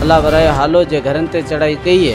अलावरा हालो के घरन चढ़ाई कई है